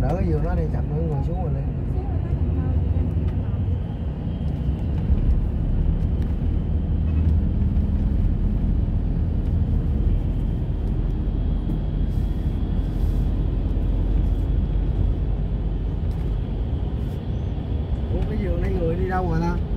đỡ cái giường nó đi, chậm nữa, ngồi xuống rồi lên Ủa, cái giường này người đi đâu rồi ta?